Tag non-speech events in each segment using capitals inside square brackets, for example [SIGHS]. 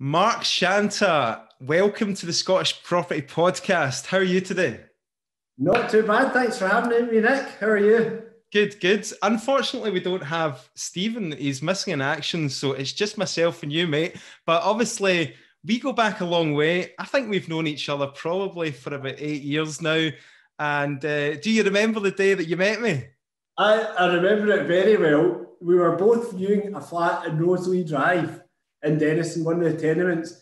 Mark Shanta, welcome to the Scottish Property Podcast. How are you today? Not too bad. Thanks for having me, Nick. How are you? Good, good. Unfortunately, we don't have Stephen. He's missing in action, so it's just myself and you, mate. But obviously, we go back a long way. I think we've known each other probably for about eight years now. And uh, do you remember the day that you met me? I, I remember it very well. We were both viewing a flat in Roslea Drive in Dennistoun, one of the tenements,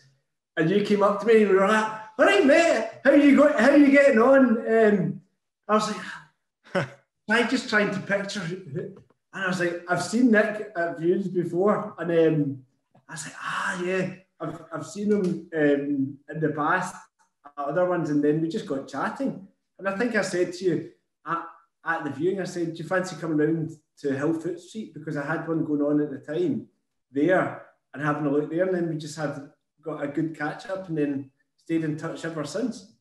and you came up to me and we were like, "All right, mate, how you going? How you getting on?" Um, I was like, [LAUGHS] "I just trying to picture," and I was like, "I've seen Nick at views before," and um, I was like, "Ah, yeah, I've I've seen him um, in the past, other ones," and then we just got chatting, and I think I said to you at, at the viewing, I said, "Do you fancy coming round to Hillfoot Street?" Because I had one going on at the time there and having a look there. And then we just had got a good catch up and then stayed in touch ever since.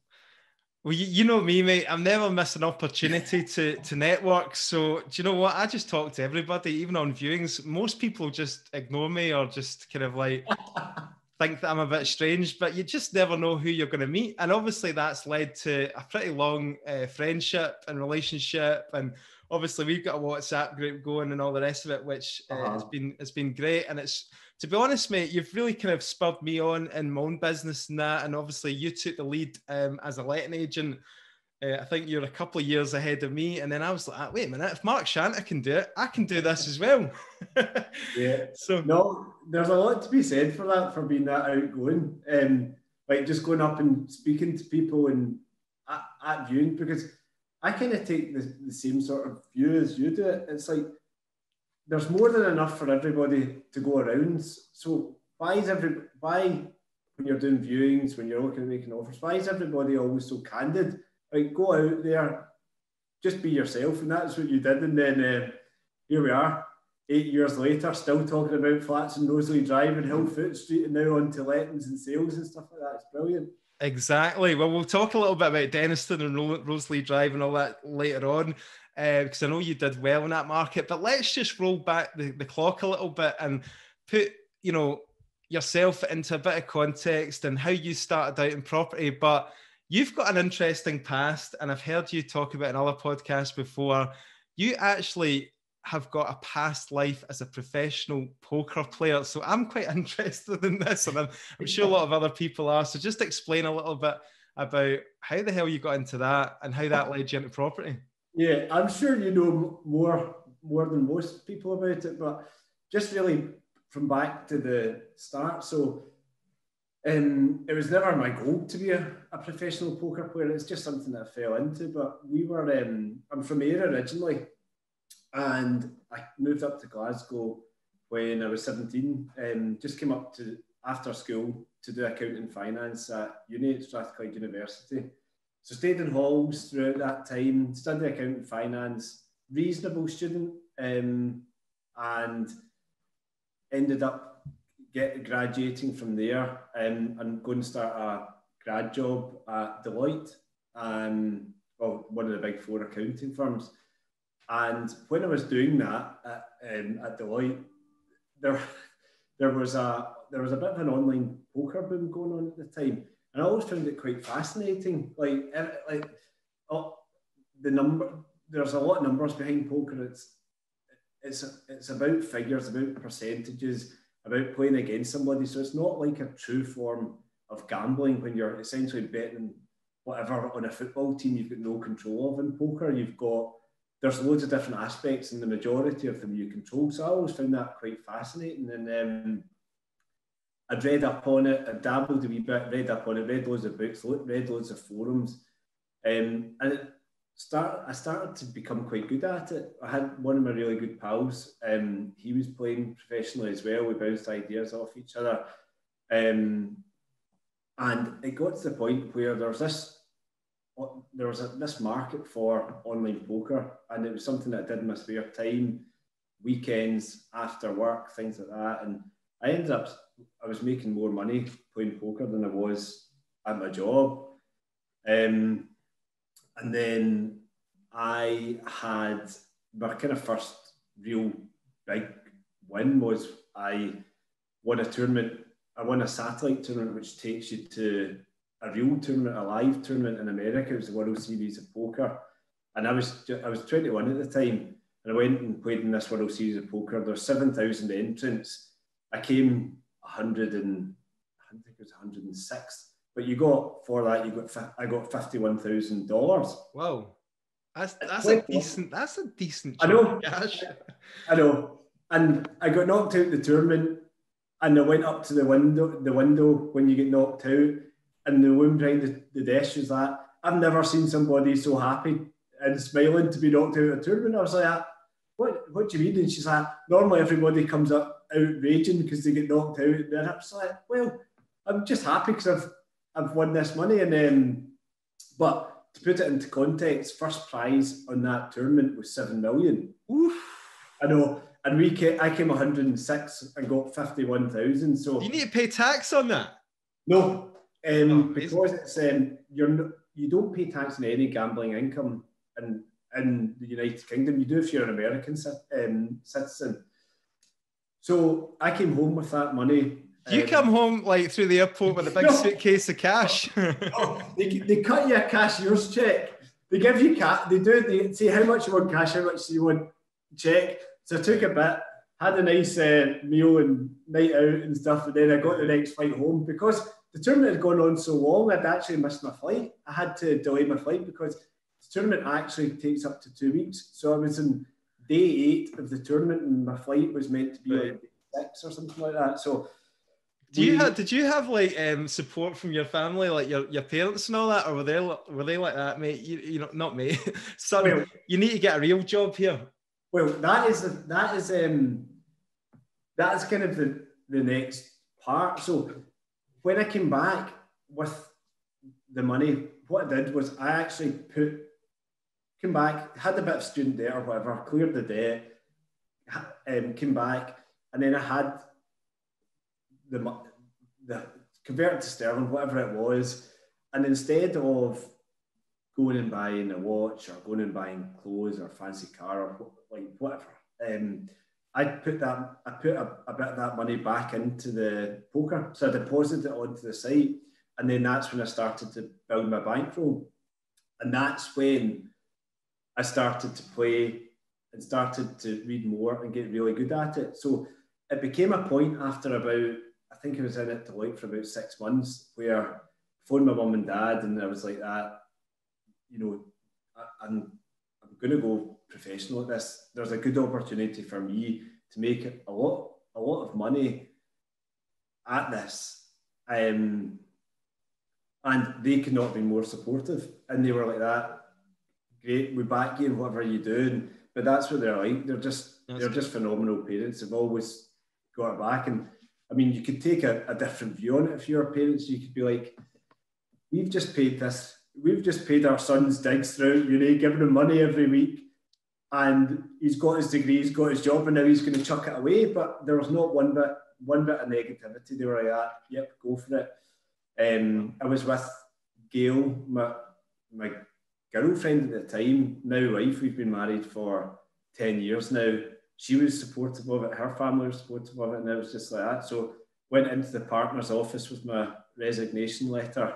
Well, you, you know me, mate. I'm never missing an opportunity to to network. So do you know what? I just talk to everybody, even on viewings. Most people just ignore me or just kind of like [LAUGHS] think that I'm a bit strange. But you just never know who you're going to meet, and obviously that's led to a pretty long uh, friendship and relationship. And obviously we've got a WhatsApp group going and all the rest of it, which uh, uh-huh. has been has been great. And it's to be honest, mate, you've really kind of spurred me on in my own business and that. And obviously, you took the lead um, as a letting agent. Uh, I think you're a couple of years ahead of me. And then I was like, wait a minute, if Mark Shanta can do it, I can do this as well. [LAUGHS] yeah. So, no, there's a lot to be said for that, for being that outgoing. Um, like just going up and speaking to people and at, at viewing, because I kind of take the, the same sort of view as you do it. It's like, there's more than enough for everybody to go around. So why is every why when you're doing viewings, when you're looking at making offers, why is everybody always so candid? Like go out there, just be yourself, and that's what you did. And then uh, here we are, eight years later, still talking about flats in Roslea Drive and Hillfoot Street, and now on to lettings and sales and stuff like that. It's brilliant. Exactly. Well, we'll talk a little bit about Dennistoun and Roslea Drive and all that later on because uh, I know you did well in that market. But let's just roll back the, the clock a little bit and put, you know, yourself into a bit of context and how you started out in property. But you've got an interesting past, and I've heard you talk about in other podcasts before. You actually have got a past life as a professional poker player. So I'm quite [LAUGHS] interested in this, and I'm, I'm sure a lot of other people are. So just explain a little bit about how the hell you got into that and how that led you into property. Yeah, I'm sure you know more more than most people about it, but just really from back to the start. So um, it was never my goal to be a, a, professional poker player. It's just something that I fell into. But we were, um, I'm from here originally, and I moved up to Glasgow when I was 17. Um, just came up to after school to do accounting finance at uni at Strathclyde University. So stayed in halls throughout that time, studied accounting finance, reasonable student, um, and ended up get graduating from there um, and going to start a grad job at Deloitte, um, well, one of the big four accounting firms. And when I was doing that at, um, at Deloitte, there, [LAUGHS] there was a there was a bit of an online poker boom going on at the time. And I always found it quite fascinating. Like, like oh, the number, there's a lot of numbers behind poker. It's it's it's about figures, about percentages, about playing against somebody. So it's not like a true form of gambling when you're essentially betting whatever on a football team you've got no control of. In poker, you've got there's loads of different aspects, and the majority of them you control. So I always found that quite fascinating. And um, I'd read up on it, I dabbled a wee bit, read up on it, read loads of books, read loads of forums, um, and it start, I started to become quite good at it. I had one of my really good pals, um, he was playing professionally as well. We bounced ideas off each other, um, and it got to the point where there was this there was a, this market for online poker, and it was something that I did in my spare time, weekends after work, things like that, and I ended up I was making more money playing poker than I was at my job. Um, and then I had my kind of first real big win was I won a tournament I won a satellite tournament which takes you to a real tournament, a live tournament in America. It was the World Series of Poker, and I was I was 21 at the time, and I went and played in this World Series of Poker. There were 7,000 entrants. I came 100 and I think it was 106. But you got for that, you got I got fifty-one thousand dollars. Wow, that's that's a decent that's a decent. I know. Cash. I know, and I got knocked out the tournament, and I went up to the window the window when you get knocked out, and the woman behind the, the desk was like, "I've never seen somebody so happy and smiling to be knocked out of a tournament." I was like, "What? What do you mean?" And she's like, "Normally everybody comes up out raging because they get knocked out." And I was like, "Well." I'm just happy because I've I've won this money. And um, but to put it into context, first prize on that tournament was seven million. Oof. I know. And we came, I came 106 and got 51,000. So you need to pay tax on that. No, um, oh, because it's um, you're no, you don't pay tax on any gambling income in in the United Kingdom. You do if you're an American um, citizen. So I came home with that money you um, come home like through the airport with a big [LAUGHS] no. suitcase of cash. [LAUGHS] oh, they, they cut you a cashier's check. They give you cash. They do. They say how much you want cash, how much you want check. So I took a bit, had a nice uh, meal and night out and stuff, and then I got the next flight home because the tournament had gone on so long. I'd actually missed my flight. I had to delay my flight because the tournament actually takes up to two weeks. So I was in day eight of the tournament, and my flight was meant to be right. like six or something like that. So do you have? Did you have like um, support from your family, like your, your parents and all that, or were they were they like that, mate? You, you know, not me. [LAUGHS] Son, well, you need to get a real job here. Well, that is that is um that is kind of the the next part. So when I came back with the money, what I did was I actually put came back, had a bit of student debt or whatever, cleared the debt, um, came back, and then I had the, the converted to sterling, whatever it was, and instead of going and buying a watch or going and buying clothes or fancy car or like whatever, um, I put that I put a, a, bit of that money back into the poker, so I deposited it onto the site, and then that's when I started to build my bankroll, and that's when I started to play and started to read more and get really good at it. So it became a point after about I think I was in it Deloitte for about six months where phoned my mum and dad and I was like that, you know, I, I'm, I'm going to go professional at this. There's a good opportunity for me to make a lot, a lot of money at this. Um, and they could not be more supportive. And they were like that. Great, we back you in whatever you're doing. But that's what they're like. They're just that's they're good. just phenomenal parents. They've always got it back. And I mean, you could take a, a different view on it if you're parents. You could be like, we've just paid this, we've just paid our son's digs throughout uni, giving him money every week, and he's got his degree, he's got his job, and now he's going to chuck it away. But there was not one bit, one bit of negativity. They were like, ah, yep, go for it. Um, I was with Gail, my my girlfriend at the time, now wife. We've been married for ten years now she was supportive of it, her family was supportive of it, and it was just like that. So went into the partner's office with my resignation letter.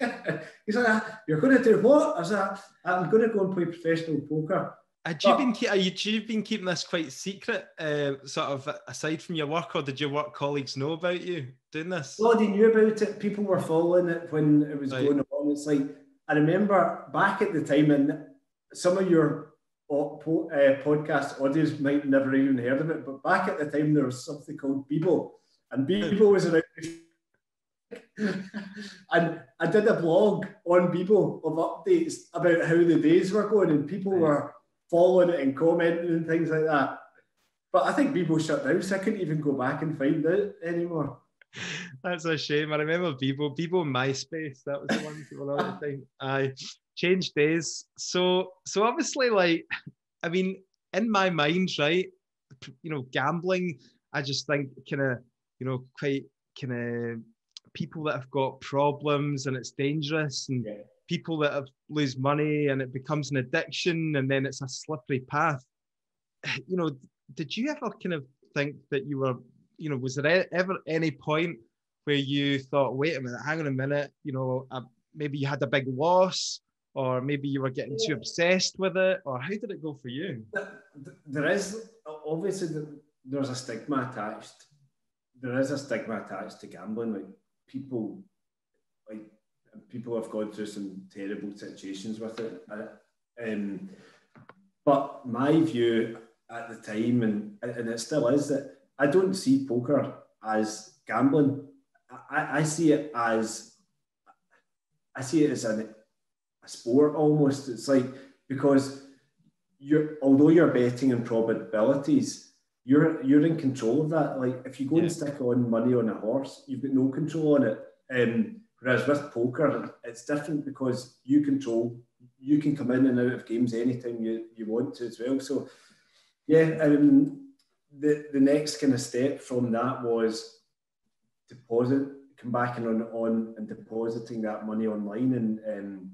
[LAUGHS] He's like, "You're going to do what?" I was like, "I'm going to go and play professional poker." Had you but, been are you, you been keeping this quite secret, uh, sort of aside from your work, or did your work colleagues know about you doing this? Well, they knew about it. People were following it when it was right. going on. It's like I remember back at the time, and some of your uh, podcast audience might never even heard of it, but back at the time there was something called Bebo, and Bebo was around. [LAUGHS] and I did a blog on Bebo of updates about how the days were going, and people were following it and commenting and things like that. But I think Bebo shut down, so I couldn't even go back and find it anymore. That's a shame. I remember Bebo, Bebo MySpace. That was the one for a long time. I changed days. So so obviously, like, I mean, in my mind, right, you know, gambling, I just think kind of, you know, quite kind of people that have got problems and it's dangerous and yeah. people that have lose money and it becomes an addiction and then it's a slippery path. [SIGHS] You know, did you ever kind of think that you were, you know, was there ever any point where you thought, wait a minute, hang on a minute, you know, uh, maybe you had a big loss, or maybe you were getting too obsessed with it, or how did it go for you? There is obviously there's a stigma attached. There is a stigma attached to gambling. Like people, like people have gone through some terrible situations with it. Um, but my view at the time, and and it still is that I don't see poker as gambling. I, I see it as I see it as an, a sport almost. It's like because you're although you're betting on probabilities, you're you're in control of that. Like if you go yeah. and stick on money on a horse, you've got no control on it. Um, whereas with poker, it's different because you control. You can come in and out of games anytime you, you want to as well. So, yeah, um, the the next kind of step from that was deposit, come back and on on and depositing that money online, and um,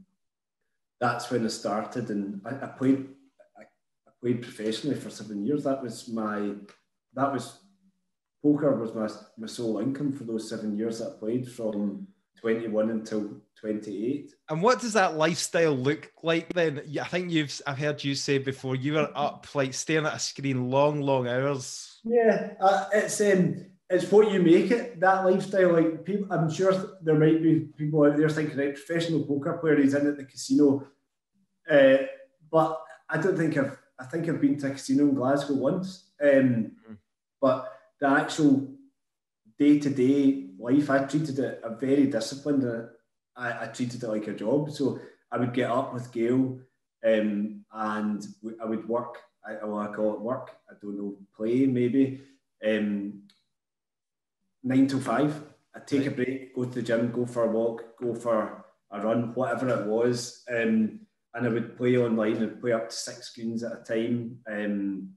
that's when I started. And I, I played played professionally for seven years. That was my, that was, poker was my, my sole income for those seven years that I played from 21 until 28. And what does that lifestyle look like then? I think you've, I've heard you say before, you were up like staring at a screen long, long hours. Yeah, uh, it's, um, it's what you make it that lifestyle. Like people, I'm sure there might be people out there thinking, right, professional poker player, he's in at the casino. Uh, but I don't think I've I think I've been to a casino in Glasgow once, um, mm-hmm. but the actual day to day life, I treated it a very disciplined. Uh, I, I, treated it like a job. So I would get up with Gail, um, and I would work. I, well, I call it work. I don't know, play maybe. Um, nine to five. I'd take a break, go to the gym, go for a walk, go for a run, whatever it was. Um, and I would play online and play up to six screens at a time, um,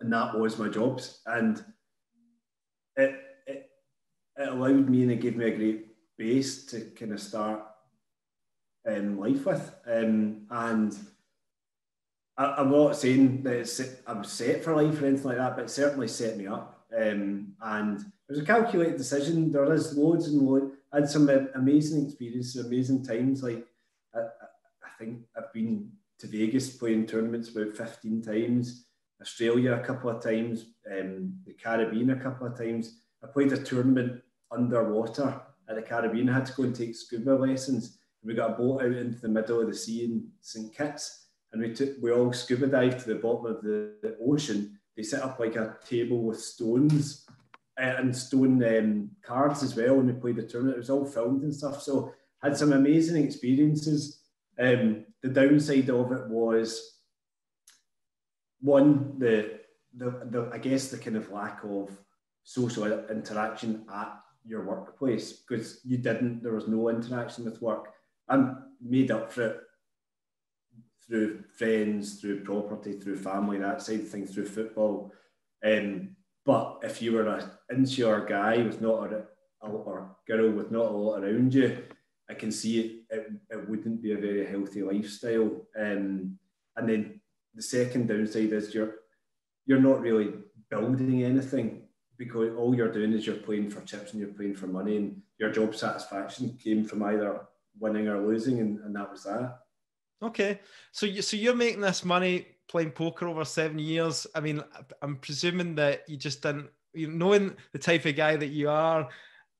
and that was my jobs. And it, it allowed me and it gave me a great base to kind of start um, life with. Um, and I, am not saying that I'm set for life or anything like that, but certainly set me up. Um, and it was a calculated decision. There is loads and loads. I had some amazing experiences, amazing times. Like I think I've been to Vegas playing tournaments about 15 times, Australia a couple of times, um, the Caribbean a couple of times. I played a tournament underwater at the Caribbean. I had to go and take scuba lessons. We got a boat out into the middle of the sea in St. Kitts, and we took we all scuba dived to the bottom of the, the ocean. They set up like a table with stones uh, and stone um, cards as well, and we played the tournament. It was all filmed and stuff. So had some amazing experiences. Um, the downside of it was one, the, the, the I guess the kind of lack of social interaction at your workplace because you didn't, there was no interaction with work. I'm made up for it through friends, through property, through family, that side of things, through football. Um, but if you were an insular guy with not a, or girl with not a lot around you, I can see it, it, it wouldn't be a very healthy lifestyle. Um, and then the second downside is you're you're not really building anything because all you're doing is you're playing for chips and you're playing for money, and your job satisfaction came from either winning or losing, and, and that was that. Okay, so you so you're making this money playing poker over seven years. I mean, I'm presuming that you just didn't, you knowing the type of guy that you are,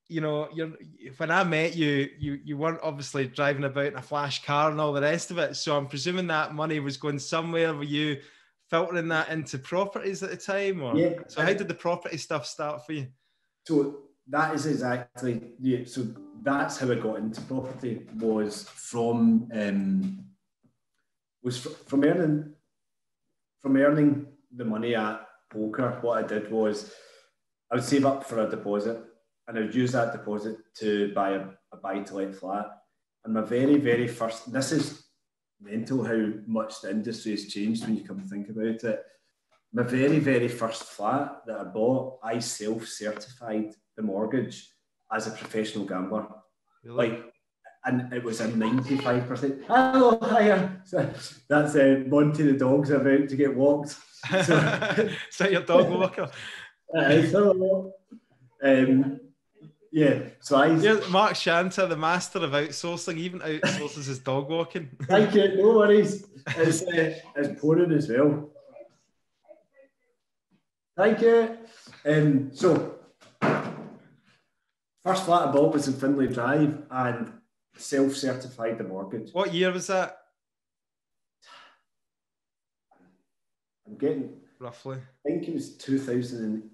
you know, you're when I met you, you you weren't obviously driving about in a flash car and all the rest of it. So I'm presuming that money was going somewhere. Were you filtering that into properties at the time, or yeah. so? How did the property stuff start for you? So that is exactly yeah. So that's how I got into property was from um, was from earning from earning the money at poker. What I did was I would save up for a deposit and I would use that deposit to buy a, a buy to let flat. And my very, very first, this is mental how much the industry has changed when you come to think about it. My very, very first flat that I bought, I self certified the mortgage as a professional gambler. Really? Like, and it was a 95%. Hello, hiya. So that's uh, Monty the dog's are about to get walked. [LAUGHS] So, is that your dog walker? [LAUGHS] uh, hello. Um, yeah. So I. Yeah, Mark Shanta, the master of outsourcing, even outsources his dog walking. [LAUGHS] Thank you. No worries. It's, uh, it's pouring as well. Thank you. Um, so, first flat I bought was in Finlay Drive and self-certified the mortgage. What year was that? I'm getting roughly. I think it was 2000.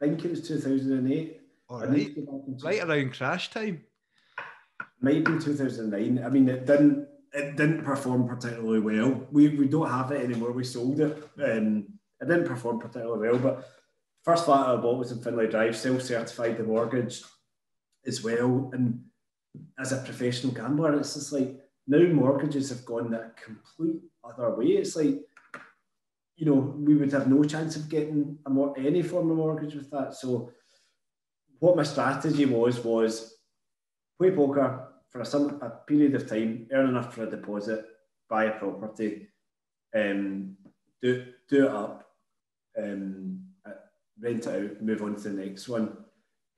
I think it was 2008. All right. Right around crash time. Might be 2009. I mean, it didn't. It didn't perform particularly well. We, we don't have it anymore. We sold it. Um, it didn't perform particularly well, but first flat I bought was in Finlay Drive, self-certified the mortgage as well. And as a professional gambler, it's just like now mortgages have gone that complete other way. It's like you know, we would have no chance of getting a more, any form of mortgage with that. So, what my strategy was was play poker for a, some a period of time, earn enough for a deposit, buy a property, um, do do it up, um, rent it out, move on to the next one.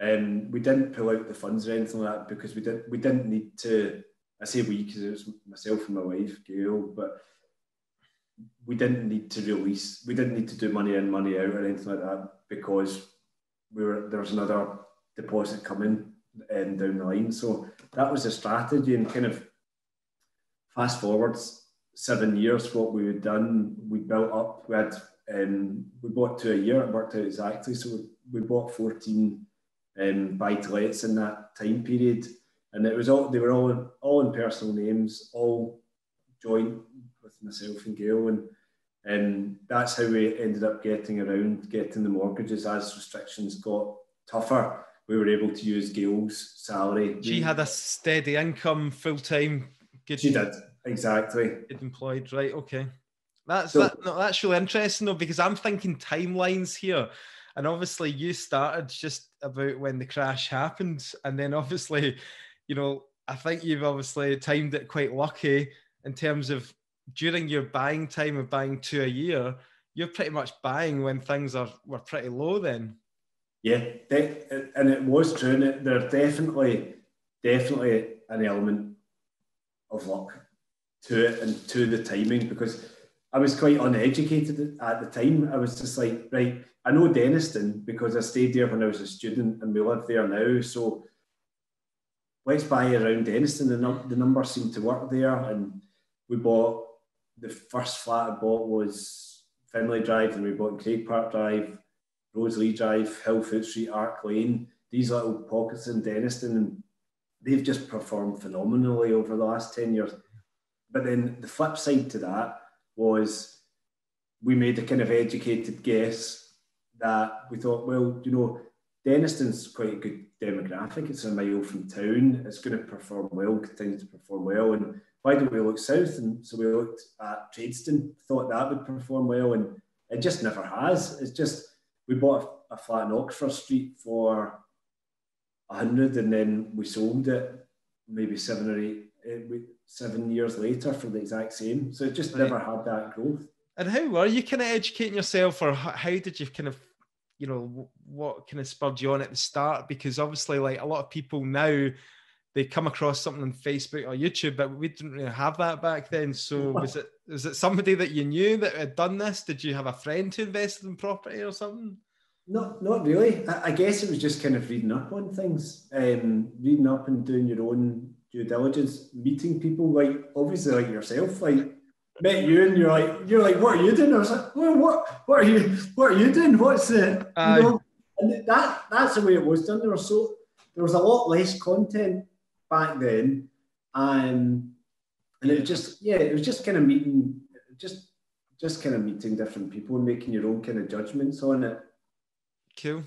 Um, we didn't pull out the funds or anything like that because we didn't we didn't need to. I say we because it was myself and my wife, Gail, but we didn't need to release, we didn't need to do money in, money out or anything like that because we were there was another deposit coming um, down the line. So that was a strategy and kind of fast forwards seven years, what we had done, we built up, we had um, we bought to a year, it worked out exactly. So we, bought 14 um, buy to lets in that time period. And it was all they were all all in personal names, all joint with myself and Gail, and and that's how we ended up getting around getting the mortgages as restrictions got tougher. We were able to use Gail's salary. She had a steady income, full time. She did exactly. Good employed, right? Okay, that's so, that, no, that's really interesting though because I'm thinking timelines here, and obviously you started just about when the crash happened, and then obviously, you know, I think you've obviously timed it quite lucky in terms of during your buying time of buying two a year, you're pretty much buying when things are were pretty low then. Yeah, and it was true. And there's definitely, definitely an element of luck to it and to the timing because I was quite uneducated at the time. I was just like, right, I know Dennistoun because I stayed there when I was a student and we live there now. So let's buy around Dennistoun. The, num- the numbers seem to work there. And we bought the first flat I bought was Finlay Drive, and we bought Craigpark Drive, Roslea Drive, Hillfoot Street, Ark Lane. These little pockets in Dennistoun, and they've just performed phenomenally over the last 10 years. But then the flip side to that was we made a kind of educated guess that we thought, well, you know, Dennistoun's quite a good demographic. It's a mile from town. It's going to perform well, continue to perform well. And why don't we look south? And so we looked at Tradeston, thought that would perform well, and it just never has. It's just we bought a, flat in Oxford Street for a hundred, and then we sold it maybe seven or eight, eight eh, seven years later for the exact same. So it just right. never had that growth. And how were you kind of educating yourself, or how did you kind of, you know, what kind of spurred you on at the start? Because obviously, like a lot of people now they come across something on Facebook or YouTube, but we didn't really have that back then. So was it was it somebody that you knew that had done this? Did you have a friend who invested in property or something? No, not really. I, I guess it was just kind of reading up on things, um, reading up and doing your own due diligence, meeting people like obviously like yourself, like met you and you're like you're like what are you doing? I was like, well, what what are you what are you doing? What's the uh, you know? And that that's the way it was done. There was so there was a lot less content back then, and and it was just yeah, it was just kind of meeting, just just kind of meeting different people and making your own kind of judgments on it. Cool,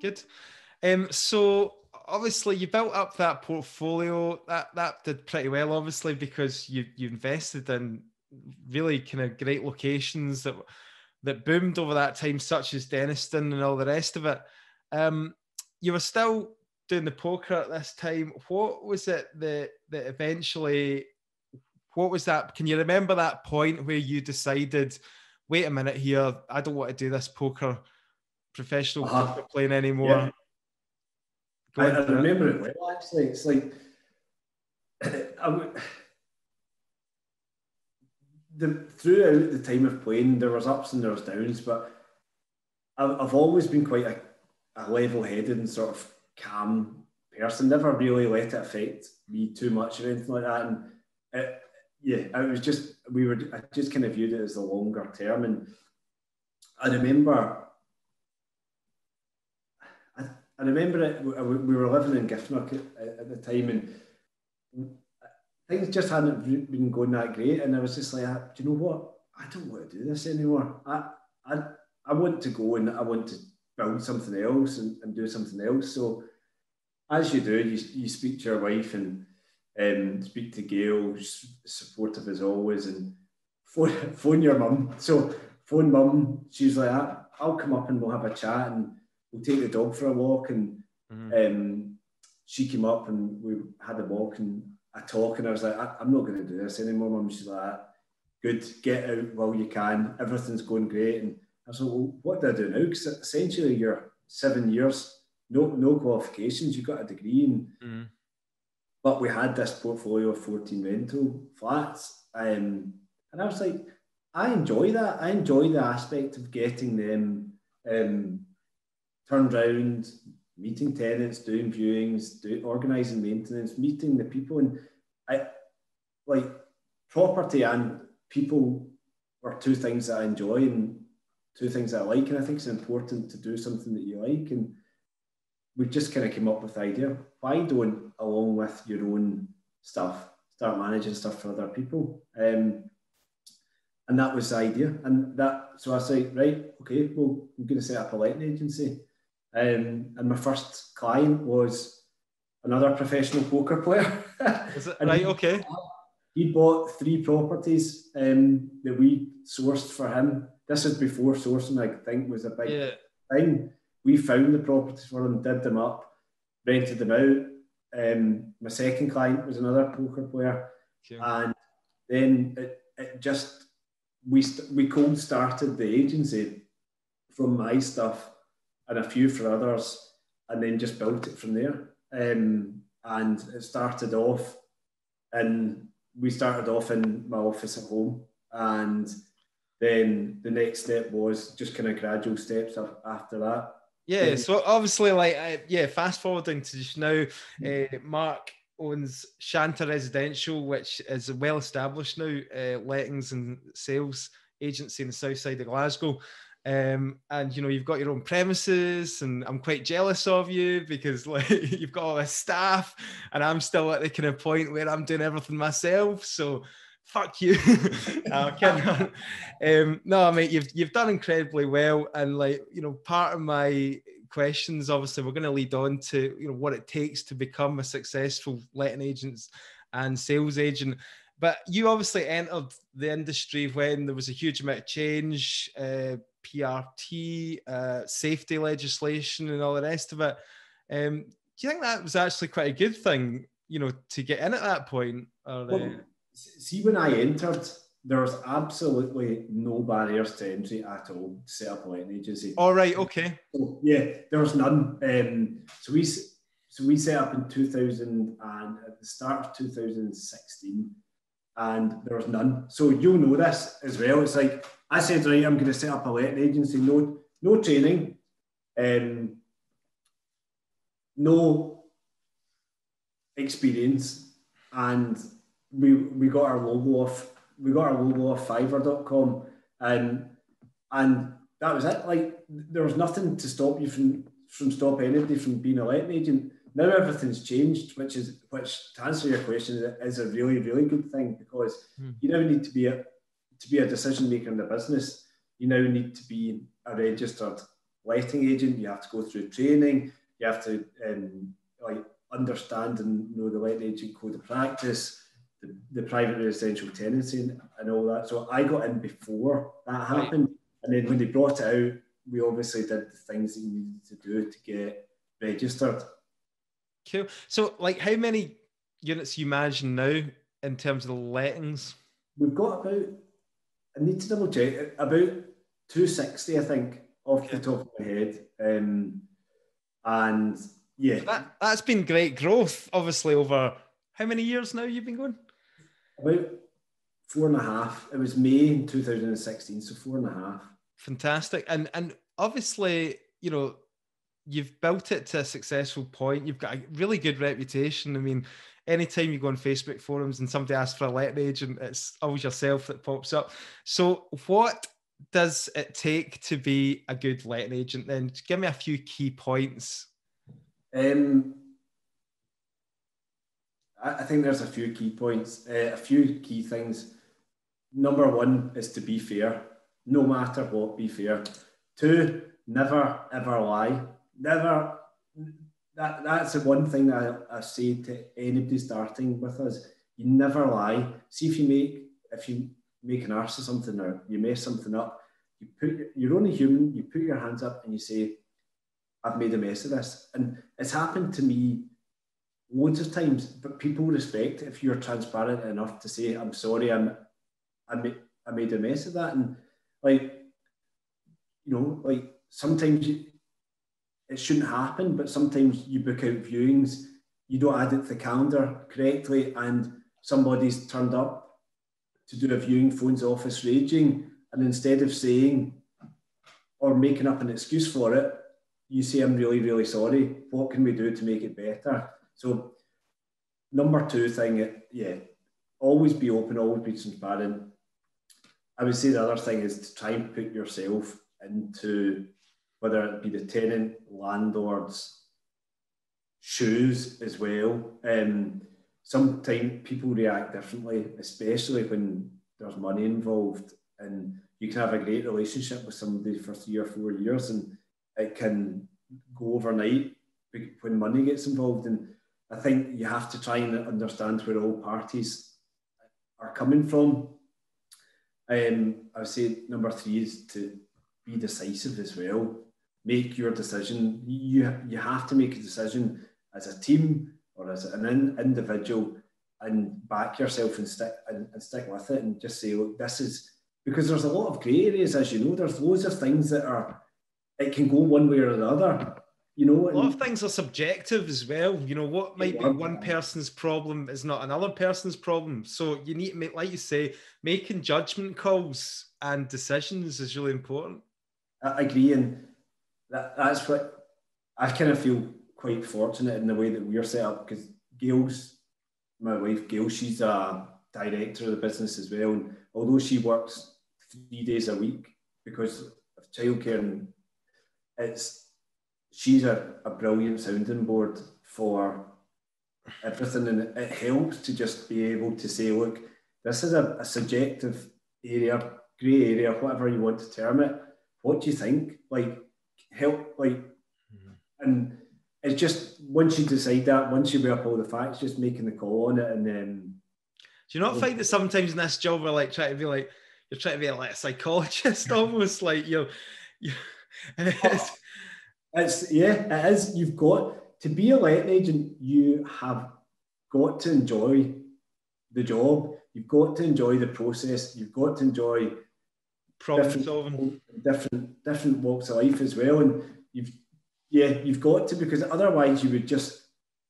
good. Um, so obviously you built up that portfolio that that did pretty well obviously because you you invested in really kind of great locations that that boomed over that time such as Dennistoun and all the rest of it um you were still doing the poker at this time, what was it that that eventually what was that? Can you remember that point where you decided, wait a minute here, I don't want to do this poker professional uh-huh. poker playing anymore? I, I, remember it well. Actually, it's like I would, the throughout the time of playing, there was ups and there was downs, but I've, I've always been quite a, a level-headed and sort of calm person. Never really let it affect me too much or anything like that. And it, yeah, it was just we were. I just kind of viewed it as the longer term, and I remember. I, I remember it. We were living in Giffnock at, at the time, and things just hadn't been going that great. And I was just like, ah, do you know what? I don't want to do this anymore. I I I want to go and I want to build something else and, and do something else. So as you do, you, you speak to your wife and um, speak to Gail, supportive as always, and phone, [LAUGHS] phone your mum. So phone mum, she's like, I'll come up and we'll have a chat and we'll take the dog for a walk. And mm-hmm. um, she came up and we had a walk and a talk, and I was like, I, am not going to do this anymore, mum. She's like, good, get out while you can. Everything's going great. And I like, well, what do I do now? Because essentially, you're seven years, no no qualifications, You've got a degree, and mm-hmm. but we had this portfolio of 14 rental flats. Um, and I was like, I enjoy that. I enjoy the aspect of getting them um, turned around, meeting tenants, doing viewings, do, organising maintenance, meeting the people. And I like property and people are two things that I enjoy and two things that I like. And I think it's important to do something that you like. And we just kind of came up with the idea why don't, along with your own stuff, start managing stuff for other people? Um, and that was the idea. And that, so I say, right, okay, well, I'm going to set up a letting agency. Um, and my first client was another professional poker player. [LAUGHS] Right? Okay. He bought three properties um, that we sourced for him. This is before sourcing, I think, was a big yeah. thing. We found the properties for them, did them up, rented them out. Um, my second client was another poker player, okay. and then it, it just we st- we cold started the agency from my stuff and a few for others, and then just built it from there. Um, and it started off, and we started off in my office at home, and then the next step was just kind of gradual steps after that. Yeah, so obviously, like, uh, yeah, fast forwarding to just now, uh, Mark owns Shanta Residential, which is a well established now, uh, lettings and sales agency in the south side of Glasgow. Um, and you know you've got your own premises, and I'm quite jealous of you because [LAUGHS] like you've got all this staff, and I'm still at the kind of point where I'm doing everything myself. So fuck you. [LAUGHS] uh, [LAUGHS] um, no, mate, you've you've done incredibly well, and like you know, part of my questions, obviously, we're going to lead on to you know what it takes to become a successful letting agent and sales agent. But you obviously entered the industry when there was a huge amount of change, uh, PRT, uh, safety legislation, and all the rest of it. Um, do you think that was actually quite a good thing, you know, to get in at that point? Or, well, uh... see, when I entered, there was absolutely no barriers to entry at all to set up an agency. All right, okay. So, yeah, there was none. Um, so we so we set up in 2000 and at the start of 2016, and there was none. So you'll know this as well. It's like I said, right, I'm going to set up a letting agency. No, no training, um, no experience, and we we got our logo off we got our logo off Fiverr.com, and and that was it. Like there was nothing to stop you from from stop anybody from being a letting agent. Now everything's changed, which is which to answer your question is a really really good thing because mm. you now need to be a to be a decision maker in the business. You now need to be a registered letting agent. You have to go through training. You have to um, like understand and know the letting agent code of practice the, the private residential tenancy and, and, all that. So I got in before that happened. Right. And then when they brought it out, we obviously did the things that you needed to do to get registered. Cool. So, like, how many units you manage now in terms of the lettings? We've got about, I need to double check, about 260, I think, off okay. the top of my head. Um, and yeah, that, that's been great growth, obviously, over how many years now you've been going? About four and a half. It was May in 2016, so four and a half. Fantastic. And and obviously, you know, you've built it to a successful point. You've got a really good reputation. I mean, anytime you go on Facebook forums and somebody asks for a letting agent, it's always yourself that pops up. So what does it take to be a good letting agent then? Give me a few key points. Um, I think there's a few key points, uh, a few key things. Number one is to be fair, no matter what, be fair. Two, never ever lie. Never. That that's the one thing I, I say to anybody starting with us. You never lie. See if you make if you make an arse of something or you mess something up, you put you're only human. You put your hands up and you say, "I've made a mess of this," and it's happened to me loads of times. But people respect if you're transparent enough to say, "I'm sorry, I'm I made I made a mess of that," and like you know, like sometimes you, it shouldn't happen, but sometimes you book out viewings, you don't add it to the calendar correctly, and somebody's turned up to do a viewing, phones office raging, and instead of saying or making up an excuse for it, you say, I'm really, really sorry. What can we do to make it better? So, number two thing, yeah, always be open, always be transparent. I would say the other thing is to try and put yourself into whether it be the tenant, landlord's shoes as well. Um, sometimes people react differently, especially when there's money involved, and you can have a great relationship with somebody for three or four years, and it can go overnight when money gets involved. And I think you have to try and understand where all parties are coming from. Um, I would say number three is to be decisive as well. Make your decision. You you have to make a decision as a team or as an in, individual and back yourself and stick and, and, stick with it and just say, look, this is because there's a lot of grey areas, as you know. There's loads of things that are it can go one way or another. You know, a lot of things are subjective as well. You know, what might be one person's problem is not another person's problem. So you need to make, like you say, making judgment calls and decisions is really important. I agree, and that, that's what I kind of feel quite fortunate in the way that we're set up because Gail's my wife Gail, she's a director of the business as well, and although she works three days a week because of childcare, and it's she's a, a brilliant sounding board for everything, and it helps to just be able to say, look, this is a, a subjective area, grey area, whatever you want to term it what do you think? Like, help, like, mm-hmm. and it's just once you decide that, once you weigh up all the facts, just making the call on it, and then. Do you not find that sometimes in this job we're like trying to be like you're trying to be like a psychologist, [LAUGHS] almost like you, you [LAUGHS] it's, it's yeah, it is. You've got to be a letting agent. You have got to enjoy the job. You've got to enjoy the process. You've got to enjoy problem different, solving, different different walks of life as well. And you've yeah, you've got to because otherwise you would just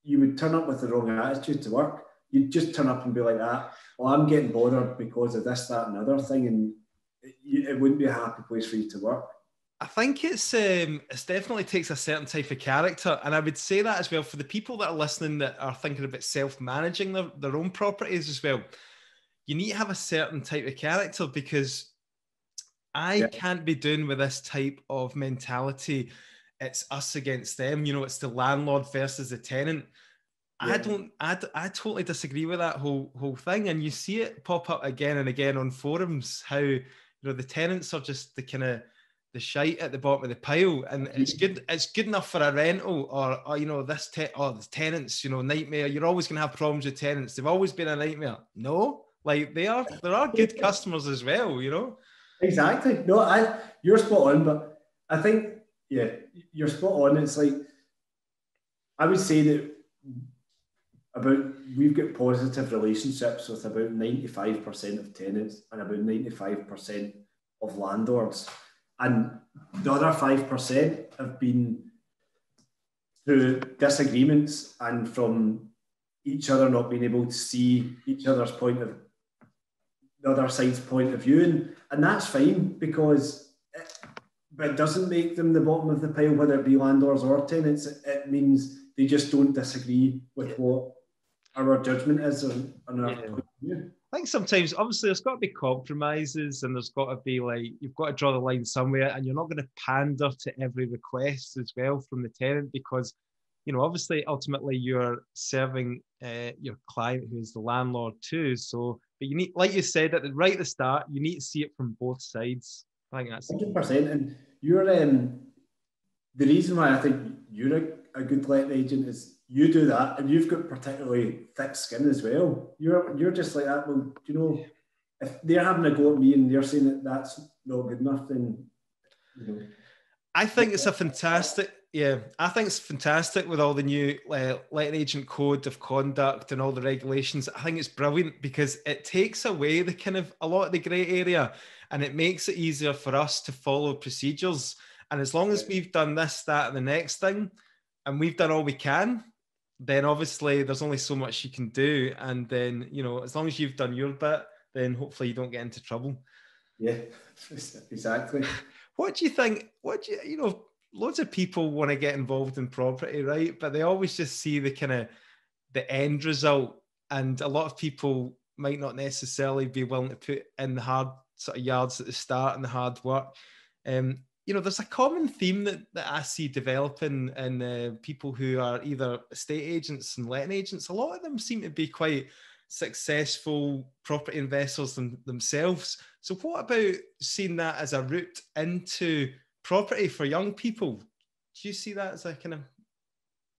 you would turn up with the wrong attitude to work. You'd just turn up and be like that. Well, I'm getting bothered because of this, that, and other thing, and it, it wouldn't be a happy place for you to work. I think it's um, it definitely takes a certain type of character, and I would say that as well for the people that are listening that are thinking about self-managing their, their own properties as well. You need to have a certain type of character because I yeah. can't be doing with this type of mentality. It's us against them. You know, it's the landlord versus the tenant. Yeah. I don't. I, I totally disagree with that whole whole thing. And you see it pop up again and again on forums. How you know the tenants are just the kind of the shite at the bottom of the pile, and it's good. It's good enough for a rental, or, or you know this te- or the tenants. You know, nightmare. You're always going to have problems with tenants. They've always been a nightmare. No, like they are. There are good customers as well. You know. Exactly. No, I you're spot on, but I think yeah, you're spot on. It's like I would say that about we've got positive relationships with about 95% of tenants and about 95% of landlords. And the other 5% have been through disagreements and from each other not being able to see each other's point of the other side's point of view, and, and that's fine because it, but it doesn't make them the bottom of the pile, whether it be landlords or tenants. It, it means they just don't disagree with yeah. what our judgment is on, on our yeah. I think sometimes, obviously, there's got to be compromises, and there's got to be like you've got to draw the line somewhere, and you're not going to pander to every request as well from the tenant because, you know, obviously, ultimately, you're serving uh, your client who is the landlord too. So, but you need, like you said at the right at the start, you need to see it from both sides. I think that's hundred percent. And you're um, the reason why I think you're a, a good letting agent is you do that, and you've got particularly thick skin as well. You're you're just like that. Well, you know, if they're having a go at me and they're saying that that's not good enough, then you know. I think it's a fantastic. Yeah, I think it's fantastic with all the new uh, letting agent code of conduct and all the regulations. I think it's brilliant because it takes away the kind of a lot of the grey area and it makes it easier for us to follow procedures. And as long as we've done this, that, and the next thing, and we've done all we can, then obviously there's only so much you can do. And then, you know, as long as you've done your bit, then hopefully you don't get into trouble. Yeah, [LAUGHS] exactly. [LAUGHS] What do you think? What do you, you know, loads of people want to get involved in property, right? But they always just see the kind of the end result. And a lot of people might not necessarily be willing to put in the hard sort of yards at the start and the hard work. Um, you know, there's a common theme that, that I see developing in uh, people who are either estate agents and letting agents. A lot of them seem to be quite successful property investors them, themselves. So, what about seeing that as a route into property for young people? Do you see that as a kind of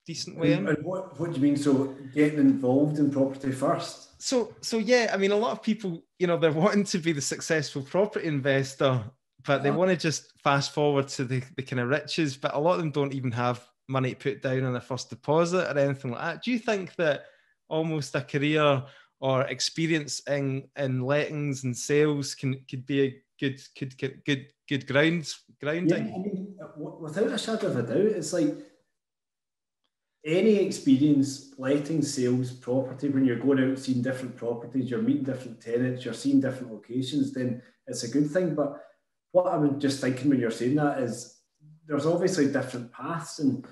decent way and, and what, what do you mean? So, getting involved in property first? So, so yeah, I mean, a lot of people, you know, they're wanting to be the successful property investor but they uh-huh. want to just fast forward to the, the kind of riches, but a lot of them don't even have money to put down on a first deposit or anything like that. Do you think that almost a career or experience in, in lettings and sales can could be a good could good good good ground grounding? Yeah, I mean, without a shadow of a doubt, it's like any experience letting sales property when you're going out seeing different properties, you're meeting different tenants, you're seeing different locations, then it's a good thing. But what I was just thinking when you're saying that is there's obviously different paths, and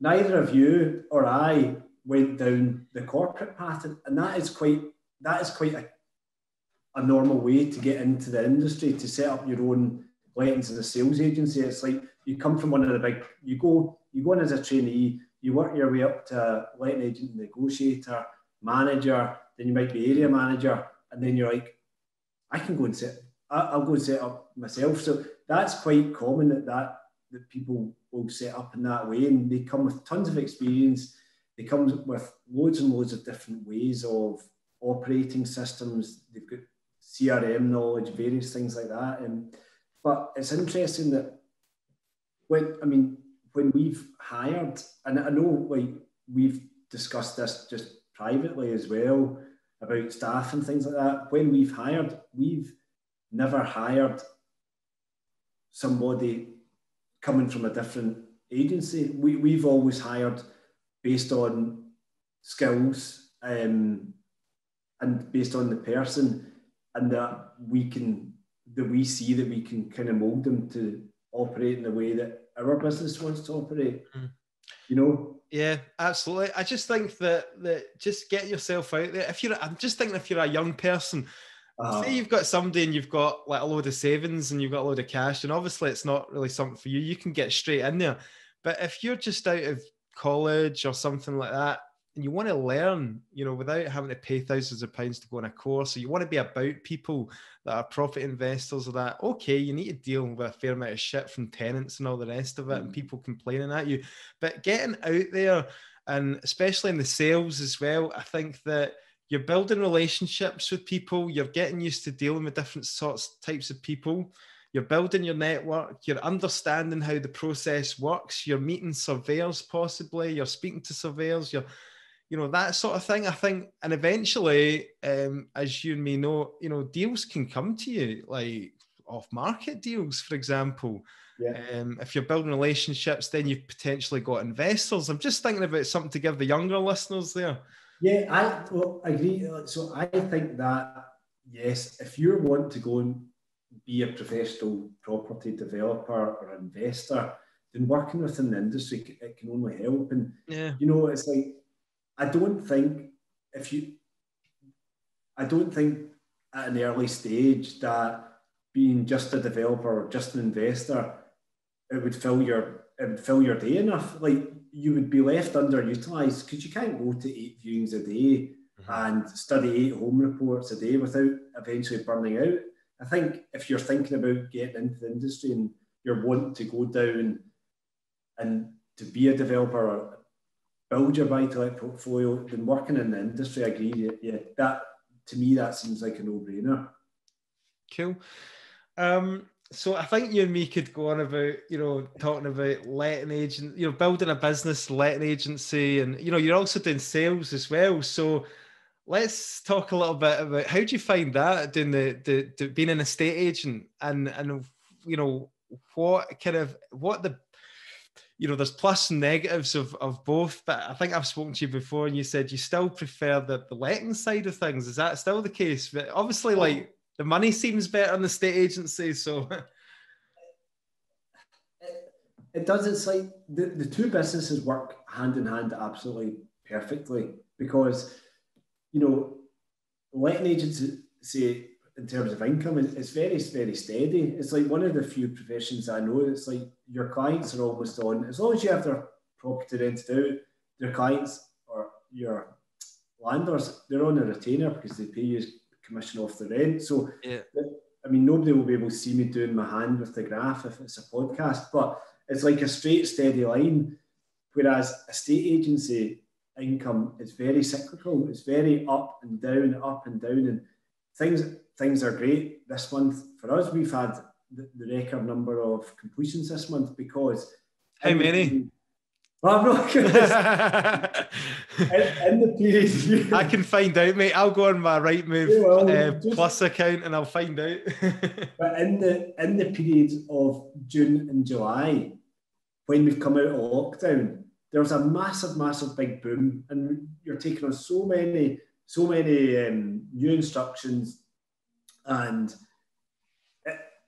neither of you or I went down the corporate path, and that is quite that is quite a, a normal way to get into the industry to set up your own lettings as a sales agency. It's like you come from one of the big, you go you go in as a trainee, you work your way up to letting agent, negotiator, manager, then you might be area manager, and then you're like, I can go and set I'll go and set up myself. So that's quite common that, that that people will set up in that way, and they come with tons of experience. They come with loads and loads of different ways of operating systems. They've got CRM knowledge, various things like that. And but it's interesting that when I mean when we've hired, and I know like we've discussed this just privately as well about staff and things like that. When we've hired, we've never hired somebody coming from a different agency. We, we've always hired based on skills um, and based on the person, and that we can that we see that we can kind of mold them to operate in the way that our business wants to operate. Mm. You know. Yeah, absolutely. I just think that that just get yourself out there. If you're, I'm just thinking if you're a young person uh, Say you've got somebody and you've got like a load of savings and you've got a load of cash, and obviously it's not really something for you. You can get straight in there. But if you're just out of college or something like that, and you want to learn, you know, without having to pay thousands of pounds to go on a course, or you want to be about people that are profit investors or that, okay, you need to deal with a fair amount of shit from tenants and all the rest of it and mm. people complaining at you. But getting out there and especially in the sales as well, I think that you're building relationships with people you're getting used to dealing with different sorts types of people you're building your network you're understanding how the process works you're meeting surveyors possibly you're speaking to surveyors you're you know that sort of thing i think and eventually um, as you and me know you know deals can come to you like off market deals, for example. Yeah. Um, if you're building relationships, then you've potentially got investors. I'm just thinking about something to give the younger listeners there. Yeah, I well, I agree. Uh, so I think that yes, if you want to go and be a professional property developer or investor, then working within the industry it can only help. And yeah, you know, it's like I don't think if you, I don't think at an early stage that being just a developer or just an investor, it would fill your it would fill your day enough. Like you would be left underutilized because you can't go to eight viewings a day mm-hmm. and study eight home reports a day without eventually burning out. I think if you're thinking about getting into the industry and you're wanting to go down and to be a developer or build your buy to let portfolio, then working in the industry, I agree. Yeah, that to me that seems like a no brainer. Cool. Um, so I think you and me could go on about, you know, talking about letting agent, you know, building a business, letting agency, and you know, you're also doing sales as well. So let's talk a little bit about how do you find that doing the, the, the being an estate agent? And and you know what kind of what the you know there's plus and negatives of of both but i think i've spoken to you before and you said you still prefer the, the letting side of things. Is that still the case? But obviously like the money seems better on the state agency. So it, it does. It's like the, the two businesses work hand in hand absolutely perfectly because you know letting agency say in terms of income it's very very steady. It's like one of the few professions I know. It's like your clients are almost on as long as you have their property rented out. Their clients or your landlords they're on a retainer because they pay you commission off the rent. So, yeah. I mean, nobody will be able to see me doing my hand with the graph if it's a podcast, but it's like a straight, steady line. Whereas a state agency income is very cyclical. It's very up and down, up and down, and things things are great this month for us. We've had the, the record number of completions this month because how many? I'm not in, in the period. I can find out, mate. I'll go on my Rightmove yeah, well, uh, plus account and I'll find out. [LAUGHS] but in the in the period of June and July, when we've come out of lockdown, there was a massive, massive big boom, and you're taking on so many, so many um, new instructions, and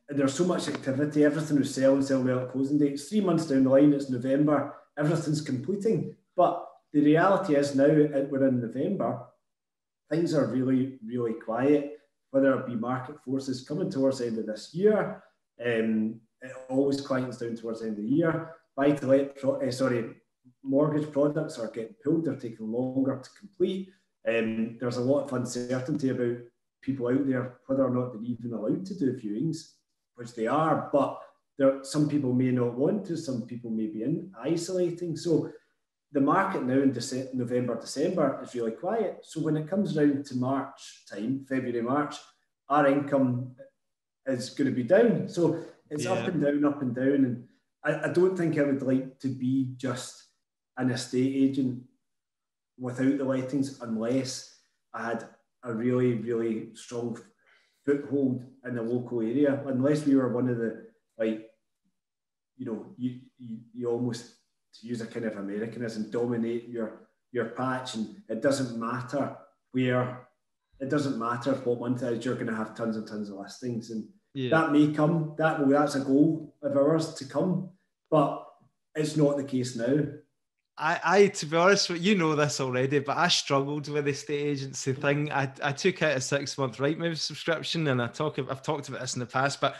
there's so much activity. Everything was selling, selling well at closing dates. Three months down the line, it's November everything's completing. But the reality is now we're in November, things are really, really quiet, whether it be market forces coming towards the end of this year, um, it always quiets down towards the end of the year. Buy to let, pro- uh, sorry, mortgage products are getting pulled, they're taking longer to complete. Um, there's a lot of uncertainty about people out there, whether or not they're even allowed to do viewings, which they are, but there, some people may not want to, some people may be in isolating. So the market now in Dece- November, December is really quiet. So when it comes down to March time, February, March, our income is going to be down. So it's yeah. up and down, up and down. And I, I don't think I would like to be just an estate agent without the lettings unless I had a really, really strong foothold in the local area. Unless we were one of the like, you know, you, you, you almost, to use a kind of Americanism, dominate your, your patch and it doesn't matter where, it doesn't matter what month it is, you're going to have tons and tons of listings. And yeah. that may come, that will, that's a goal of ours to come, but it's not the case now. I, I, to be honest, you know this already, but I struggled with the state agency thing. I, I took out a six month Rightmove subscription, and I talk, I've talked about this in the past, but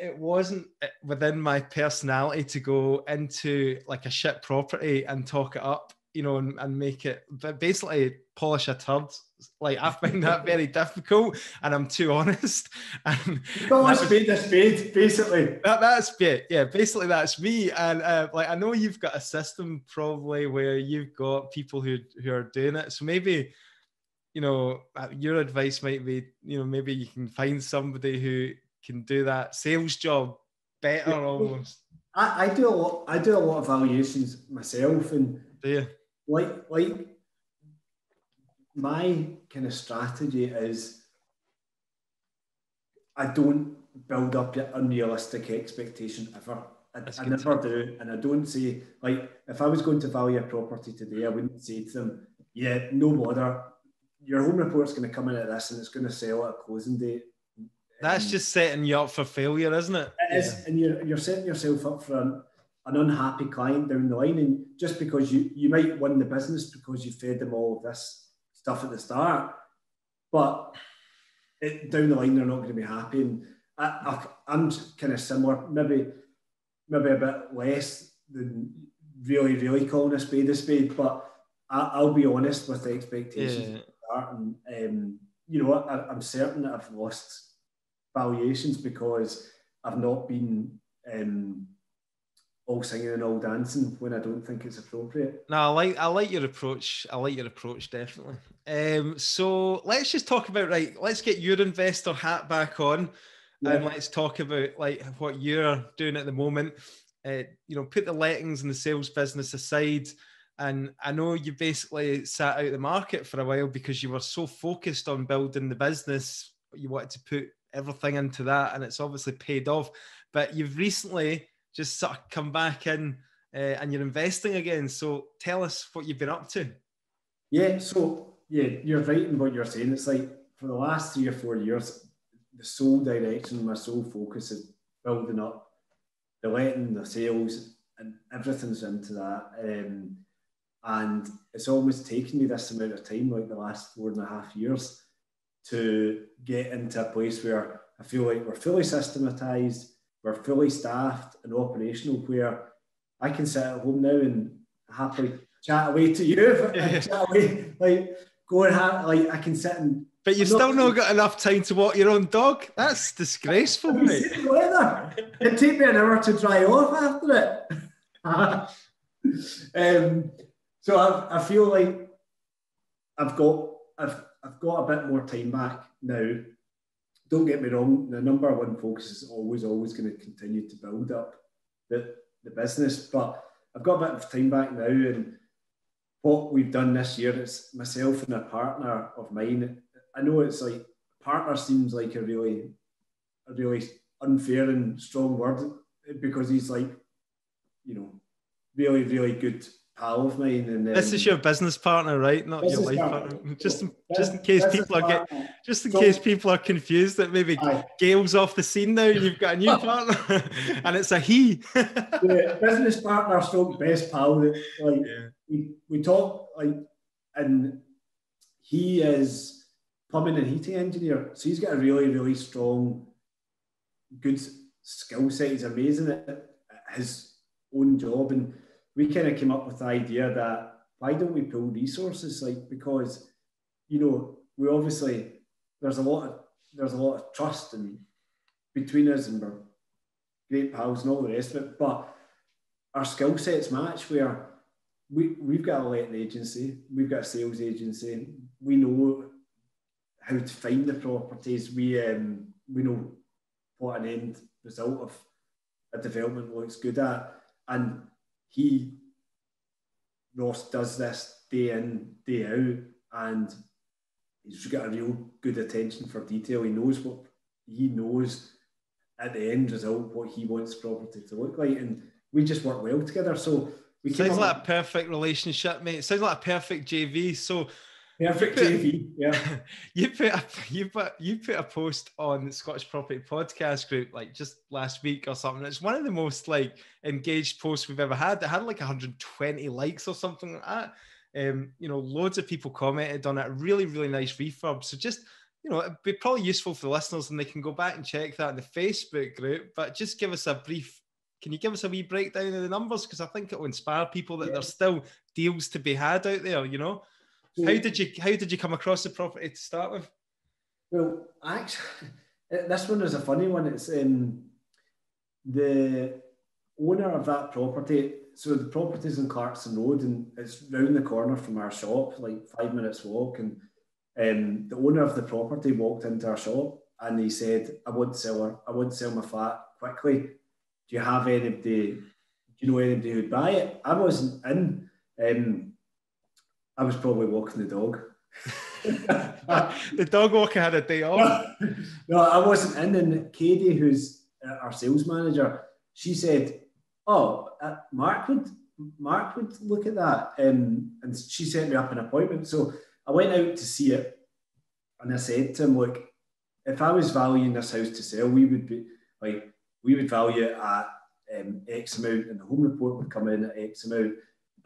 it wasn't within my personality to go into like a shit property and talk it up, you know, and, and make it basically polish a turd. Like I find that very [LAUGHS] difficult, and I'm too honest. [LAUGHS] And well, that's spade a spade, basically. That, that's it. Yeah, basically that's me. And uh, like I know you've got a system probably where you've got people who who are doing it. So maybe you know uh, your advice might be you know maybe you can find somebody who can do that sales job better almost. I, I do a lot. I do a lot of valuations myself, and do you? like like my kind of strategy is I don't build up your unrealistic expectation ever. I, I never do, and I don't say like if I was going to value a property today, I wouldn't say to them, "Yeah, no bother. Your home report's going to come in at this, and it's going to sell at a closing date." That's um, just setting you up for failure, isn't it? It is, yeah. and you're you're setting yourself up for an, an unhappy client down the line, and just because you you might win the business because you fed them all of this stuff at the start, but it, down the line they're not going to be happy. And I, I, I'm kind of similar, maybe maybe a bit less than really, really calling a spade a spade, but I, will be honest with the expectations yeah. and um, you know I, am certain that I've lost valuations because I've not been um, all singing and all dancing when I don't think it's appropriate. No, I like I like your approach. I like your approach definitely. Um, so let's just talk about right. Let's get your investor hat back on yeah. and let's talk about like what you're doing at the moment. Uh, you know, put the lettings and the sales business aside. And I know you basically sat out the market for a while because you were so focused on building the business. You wanted to put everything into that, and it's obviously paid off. But you've recently just sort of come back in uh, and you're investing again. So tell us what you've been up to. Yeah, so yeah, you're right in what you're saying. It's like for the last three or four years, the sole direction, my sole focus is building up the letting, the sales, and everything's into that. Um, and it's almost taken me this amount of time, like the last four and a half years, to get into a place where I feel like we're fully systematized, we're fully staffed and operational, where I can sit at home now and happily chat away to you, [LAUGHS] chat away, like go and have, like I can sit and but you've still not got enough time to walk your own dog. That's disgraceful, mate. It'd take me an hour to dry off after it. [LAUGHS] um, so I, I feel like I've got I've I've got a bit more time back now. Don't get me wrong, the number one focus is always, always going to continue to build up the, the business. But I've got a bit of time back now and what we've done this year is myself and a partner of mine I know it's like partner seems like a really, a really unfair and strong word because he's like, you know, really, really good pal of mine. And um, this is your business partner, right? Not your life partner. partner. Just, in, just in case people are get, just in so, case people are confused that maybe aye. Gail's off the scene now. You've got a new [LAUGHS] partner, [LAUGHS] and it's a he. [LAUGHS] business partner, stroke best pal. Like yeah. we, we talk like, and he is plumbing and heating engineer. So he's got a really, really strong, good skill set. He's amazing at his own job. And we kind of came up with the idea that why don't we pull resources? Like, because, you know, we obviously, there's a lot of, there's a lot of trust and between us and we're great pals and all the rest of it. But our skill sets match where we, we've got a letting agency, we've got a sales agency, we know how to find the properties. We um, we know what an end result of a development looks good at, and he Ross does this day in day out, and he's got a real good attention for detail. He knows what he knows at the end result what he wants property to look like, and we just work well together. So we sounds like a perfect relationship, mate. It sounds like a perfect JV. So TV. Yeah. [LAUGHS] you put a, you put you put a post on the Scottish Property Podcast group like just last week or something. It's one of the most like engaged posts we've ever had. It had like 120 likes or something like that. Um, you know, loads of people commented on it. Really, really nice refurb. So just you know, it'd be probably useful for the listeners and they can go back and check that in the Facebook group. But just give us a brief. Can you give us a wee breakdown of the numbers? Because I think it will inspire people that yeah. there's still deals to be had out there. You know. How did you How did you come across the property to start with? Well, actually, this one is a funny one. It's um, the owner of that property. So the property is in Clarkston Road, and it's round the corner from our shop, like five minutes walk. And um, the owner of the property walked into our shop, and he said, "I would sell her. I would sell my flat quickly. Do you have anybody? Do you know anybody who'd buy it?" I wasn't in. Um, I was probably walking the dog. [LAUGHS] the dog walker had a day off. no, [LAUGHS] I wasn't in. And Katie, who's our sales manager, she said, "Oh, uh, Mark would Mark would look at that," um, and she set me up an appointment. So I went out to see it, and I said to him, "Look, if I was valuing this house to sell, we would be like we would value it at um, X amount, and the home report would come in at X amount."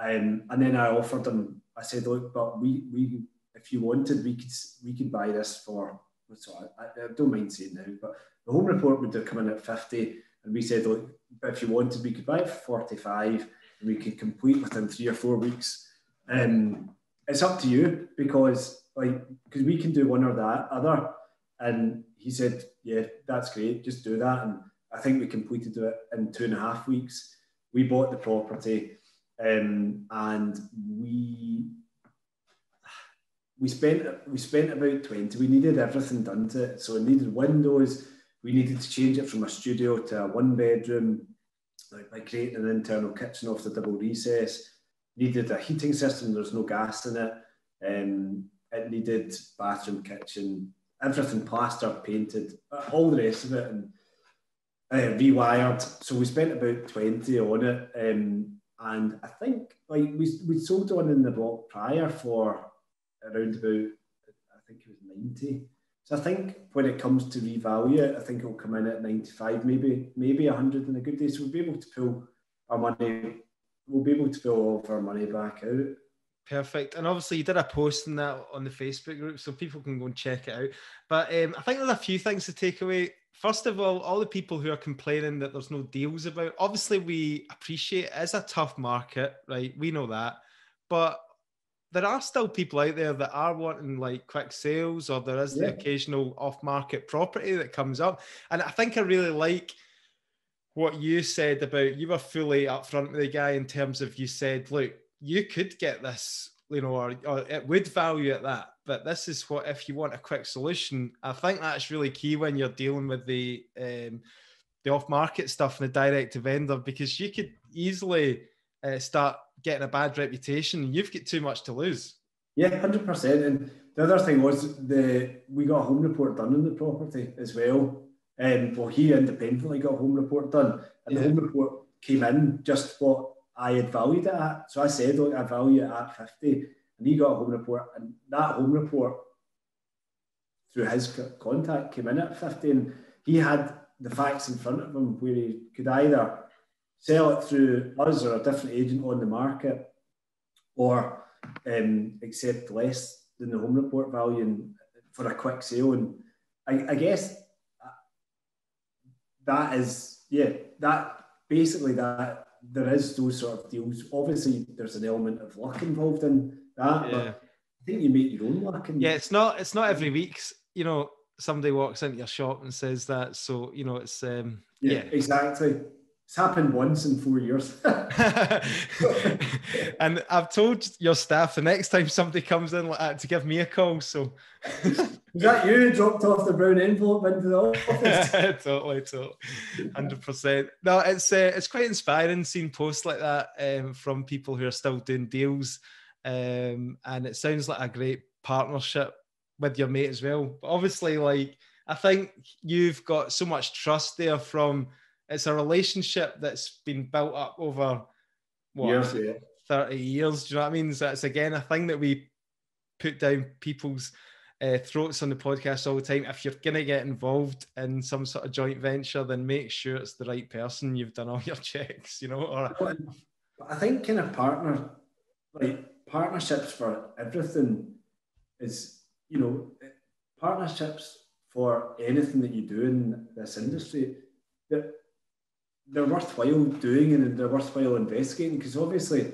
Um, and then I offered them. I said, "Look, but we we if you wanted, we could we could buy this for." So I, I don't mind saying now, but the home report would have come in at fifty, and we said, "Look, if you wanted, we could buy it for forty-five, and we could complete within three or four weeks." Um, it's up to you because like because we can do one or that other. And he said, "Yeah, that's great. Just do that." And I think we completed it in two and a half weeks. We bought the property, um, and we we spent we spent about twenty. We needed everything done to it. So it needed windows. We needed to change it from a studio to a one bedroom, like by creating an internal kitchen off the double recess. Needed a heating system. There's no gas in it. Um, it needed bathroom, kitchen, everything plastered, painted, all the rest of it, and uh, rewired. So we spent about twenty on it, um, and I think like we we sold one in the block prior for around about I think it was ninety. So I think when it comes to revalue it, I think it'll come in at ninety five, maybe maybe hundred in a good day. So we'll be able to pull our money. We'll be able to pull all of our money back out. Perfect. And obviously, you did a post in that on the Facebook group, so people can go and check it out. But um, I think there's a few things to take away. First of all, all the people who are complaining that there's no deals about, obviously, we appreciate it is a tough market, right? We know that. But there are still people out there that are wanting like quick sales, or there is yeah. the occasional off market property that comes up. And I think I really like what you said about you were fully upfront with the guy in terms of you said, look, you could get this, you know, or, or it would value at that. But this is what if you want a quick solution. I think that's really key when you're dealing with the um, the off market stuff and the direct to vendor because you could easily uh, start getting a bad reputation. You've got too much to lose. Yeah, hundred percent. And the other thing was the we got a home report done on the property as well. Um, well, he independently got a home report done, and yeah. the home report came in just what I had valued it at. So I said, look, I value it at 50. And he got a home report, and that home report, through his contact, came in at 50. And he had the facts in front of him where he could either sell it through us or a different agent on the market or um, accept less than the home report value and, for a quick sale. And I, I guess that is, yeah, that basically that there is those sort of deals. Obviously, there's an element of luck involved in that, yeah. but I think you make your own luck. And- yeah, it's not it's not every week. You know, somebody walks into your shop and says that. So you know, it's um, yeah, yeah. exactly. It's happened once in four years. [LAUGHS] [LAUGHS] and I've told your staff the next time somebody comes in like that to give me a call. So [LAUGHS] was that you who dropped off the brown envelope into the office? totally, totally, hundred percent. No, it's uh, it's quite inspiring seeing posts like that um, from people who are still doing deals, um, and it sounds like a great partnership with your mate as well. But obviously, like I think you've got so much trust there from it's a relationship that's been built up over what years, yeah. 30 years. Do you know what I mean? So it's again a thing that we put down people's uh, throats on the podcast all the time. If you're going to get involved in some sort of joint venture, then make sure it's the right person. You've done all [LAUGHS] your checks, you know. Or I think kind of partner, like partnerships for everything, is you know partnerships for anything that you do in this industry. That they're worthwhile doing and they're worthwhile investigating because obviously,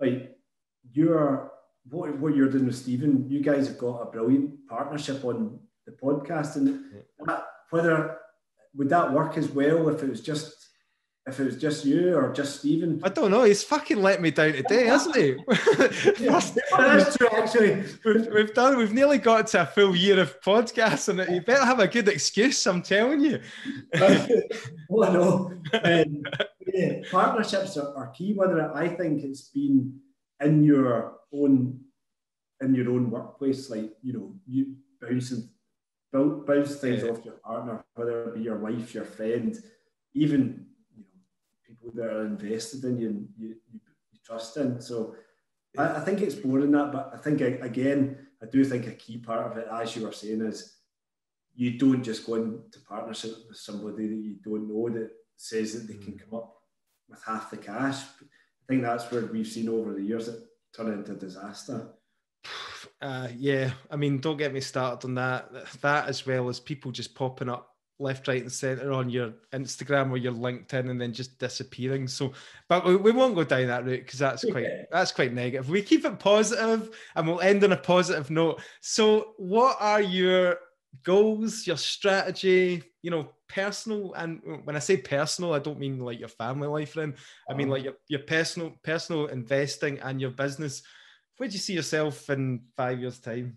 like you're what, what you're doing with Steven, you guys have got a brilliant partnership on the podcast, and that, whether would that work as well if it was just if it was just you or just Steven. I don't know. He's fucking let me down today, hasn't he? [LAUGHS] [LAUGHS] yeah, that's true, actually. We've, we've, done. We've nearly got to a full year of podcasts, and you better have a good excuse. I'm telling you. well, [LAUGHS] I know. Um, yeah, partnerships are, are key. Whether I think it's been in your own in your own workplace, like you know, you bouncing bounce things yeah. off your partner, whether it be your wife, your friend, even you know people that are invested in you and you, you, you trust in. So I, I, think it's more than that, but I think again, I do think a key part of it, as you were saying, is you don't just go into partnership with somebody that you don't know that says that they can mm. come up with half the cash. I think that's where we've seen over the years it turn into disaster. [SIGHS] Uh, yeah, I mean, don't get me started on that. That as well as people just popping up left, right, and centre on your Instagram or your LinkedIn and then just disappearing. So, but we, we won't go down that route because that's quite that's quite negative. We keep it positive and we'll end on a positive note. So, what are your goals, your strategy? You know, personal and when I say personal, I don't mean like your family life. Then I mean like your your personal personal investing and your business where do you see yourself in five years' time?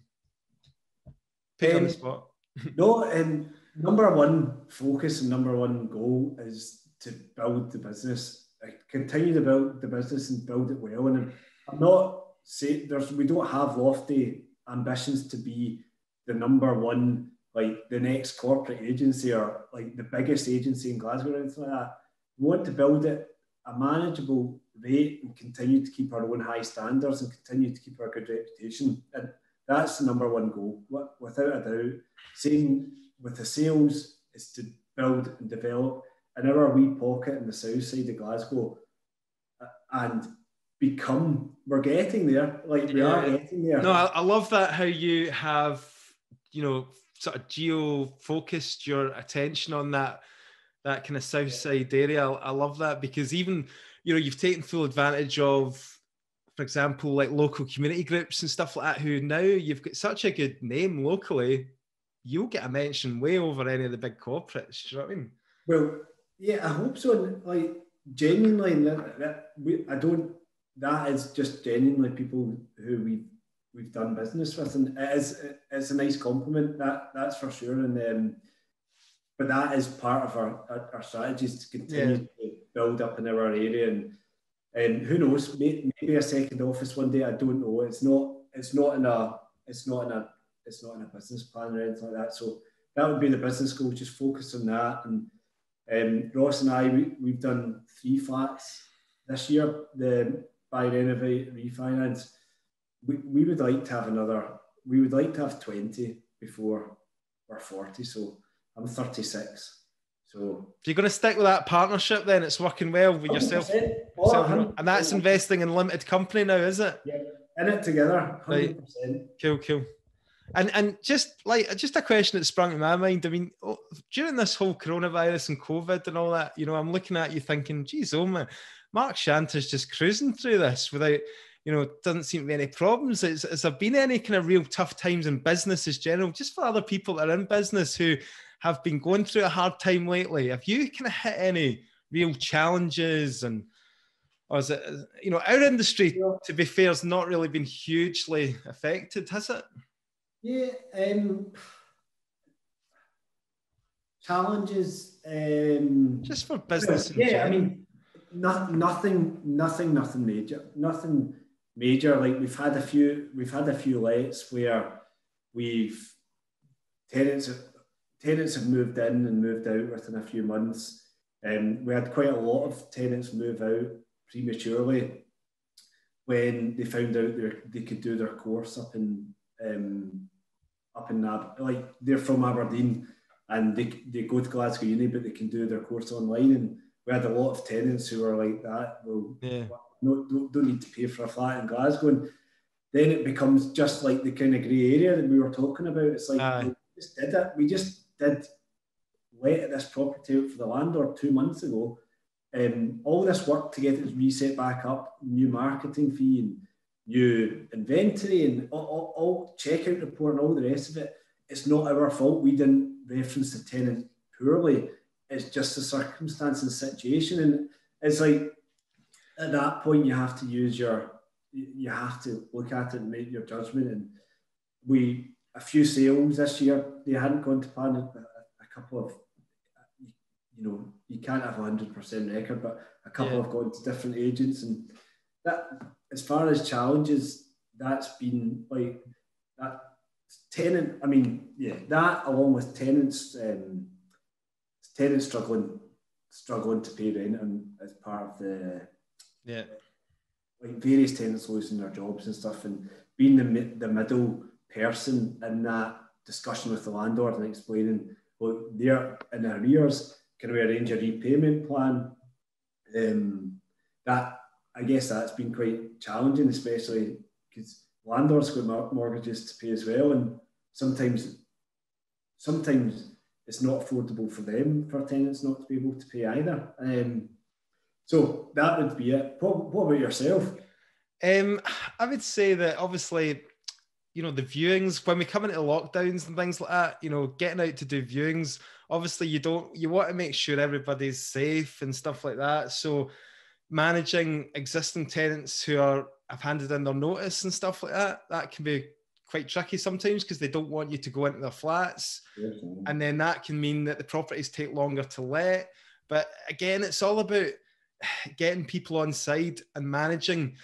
Pick um, on the um, spot. [LAUGHS] no, um, number one focus and number one goal is to build the business, continue to build the business and build it well. And I'm not saying there's we don't have lofty ambitions to be the number one, like the next corporate agency or like the biggest agency in Glasgow or anything like that. We want to build it a manageable rate and continue to keep our own high standards and continue to keep our good reputation. And that's the number one goal, without a doubt. Same with the sales is to build and develop in our wee pocket in the south side of Glasgow and become, we're getting there. Like we yeah. are getting there. No, I, I love that how you have, you know, sort of geo focused your attention on that that kind of south side area. I, I love that because even you know you've taken full advantage of for example like local community groups and stuff like that who now you've got such a good name locally you'll get a mention way over any of the big corporates do you know what i mean well yeah i hope so like genuinely that, that we, i don't that is just genuinely people who we we've done business with and it is it's a nice compliment that that's for sure and um, but that is part of our, our, our strategies to continue yeah. to build up in our area and and who knows maybe a second office one day I don't know it's not it's not in a it's not in a it's not in a business plan or anything like that so that would be the business goal just focus on that and um, Ross and I we, we've done three flats this year the buy renovate refinance we, we would like to have another we would like to have 20 before we're 40 so I'm 36. So if you're going to stick with that partnership, then it's working well with yourself, yourself and that's investing in limited company now, is it? Yeah, in it together, 100%. Right. Cool, cool. And and just like just a question that sprung to my mind. I mean, oh, during this whole coronavirus and COVID and all that, you know, I'm looking at you thinking, geez, oh man, Mark Shanta's just cruising through this without, you know, doesn't seem to be any problems. Has, has there been any kind of real tough times in business as general, just for other people that are in business who have been going through a hard time lately. Have you kind of hit any real challenges and or is it you know our industry to be fair has not really been hugely affected has it yeah um challenges um just for business yeah general. i mean not, nothing nothing nothing major nothing major like we've had a few we've had a few lets where we've tenants tenants have moved in and moved out within a few months. Um, we had quite a lot of tenants move out prematurely when they found out they could do their course up in um, up in like they're from Aberdeen and they, they go to Glasgow Uni but they can do their course online and we had a lot of tenants who were like that well yeah. no, don't, don't need to pay for a flat in Glasgow and then it becomes just like the kind of grey area that we were talking about it's like we just did it we just did let this property out for the landlord two months ago. Um, all this work to get it reset back up, new marketing fee and new inventory and all, all, all checkout report and all the rest of it. It's not our fault. We didn't reference the tenant poorly. It's just the circumstance and situation. And it's like at that point you have to use your you have to look at it and make your judgment. And we a few sales this year. They hadn't gone to plan. A, a couple of, you know, you can't have a hundred percent record, but a couple yeah. have gone to different agents, and that as far as challenges, that's been like that tenant. I mean, yeah, that along with tenants, um, tenants struggling struggling to pay rent and as part of the yeah like various tenants losing their jobs and stuff and being the, the middle person in that discussion with the landlord and explaining well they're in arrears can we arrange a repayment plan um, that I guess that's been quite challenging especially because landlords got mortgages to pay as well and sometimes sometimes it's not affordable for them for tenants not to be able to pay either. Um, so that would be it. What, what about yourself? Um, I would say that obviously, you know, the viewings when we come into lockdowns and things like that, you know, getting out to do viewings. Obviously, you don't you want to make sure everybody's safe and stuff like that. So, managing existing tenants who are have handed in their notice and stuff like that, that can be quite tricky sometimes because they don't want you to go into their flats. And then that can mean that the properties take longer to let. But again, it's all about getting people on side and managing.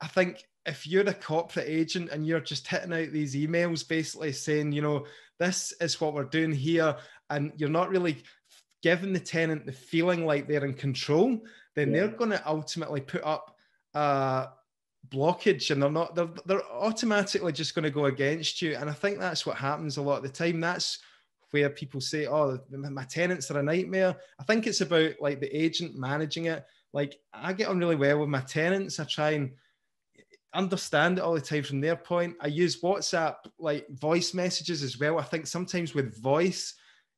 I think if you're a corporate agent and you're just hitting out these emails basically saying, you know, this is what we're doing here, and you're not really giving the tenant the feeling like they're in control, then yeah. they're going to ultimately put up uh, blockage and they're not they're, they're automatically just going to go against you. And i think that's what happens a lot of the time. That's where people say oh my tenants are a nightmare. I think it's about like the agent managing it. Like i get on really well with my tenants. I try and understand it all the time from their point. I use whatsapp like voice messages as well. I think sometimes with voice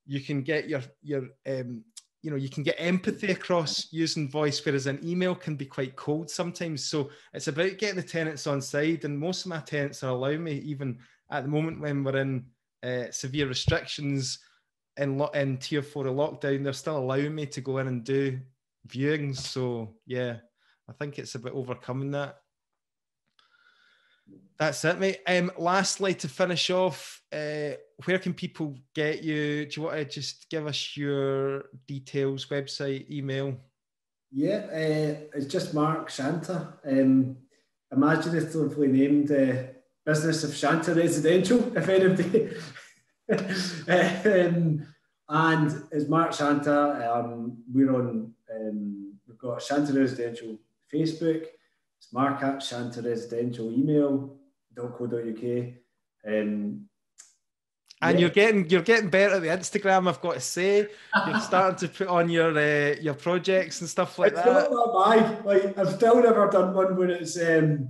you can get your your um, you know you can get empathy across using voice whereas an email can be quite cold sometimes. So it's about getting the tenants on side and most of my tenants are allowing me even at the moment when we're in uh, severe restrictions in, lo- in tier four of lockdown they're still allowing me to go in and do viewings. So yeah i think it's about overcoming that that's it, mate. Um, lastly, to finish off, uh, where can people get you? Do you want to just give us your details, website, email? Yeah, uh, it's just Mark Shanta. Um, imaginatively named uh, Business of Shanta Residential, [LAUGHS] if anybody. [LAUGHS] um, and it's Mark Shanta. Um, we're on, um, we've got Shanta Residential Facebook. It's mark at Shanta Residential email .co.uk. Um, and yeah. you're getting you're getting better at the Instagram. I've got to say, you're [LAUGHS] starting to put on your uh, your projects and stuff like it's that. Not. Like I've still never done one when it's um,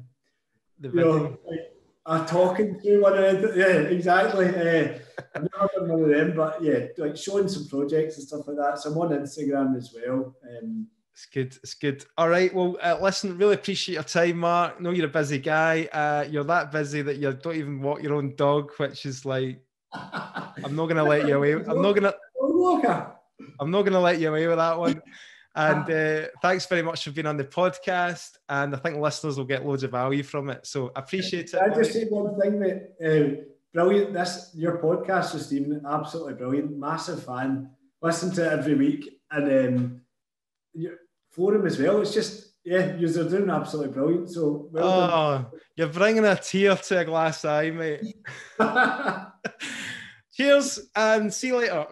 the you know, like a talking to one. Of, yeah, exactly. Uh, I've never done one of them, but yeah, like showing some projects and stuff like that. So I'm on Instagram as well. Um, it's good. It's good. All right. Well, uh, listen, really appreciate your time, Mark. know you're a busy guy. Uh, you're that busy that you don't even walk your own dog, which is like, I'm not going to let you away. I'm not going to. I'm not going to let you away with that one. And uh, thanks very much for being on the podcast. And I think listeners will get loads of value from it. So I appreciate it. I just say one thing, mate. Um, brilliant. This your podcast, Steven. Absolutely brilliant. Massive fan. Listen to it every week, and um, forum as well. It's just, yeah, you're doing absolutely brilliant. So, well oh, done. you're bringing a tear to a glass eye, mate. [LAUGHS] Cheers and see you later.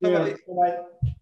Yeah, bye.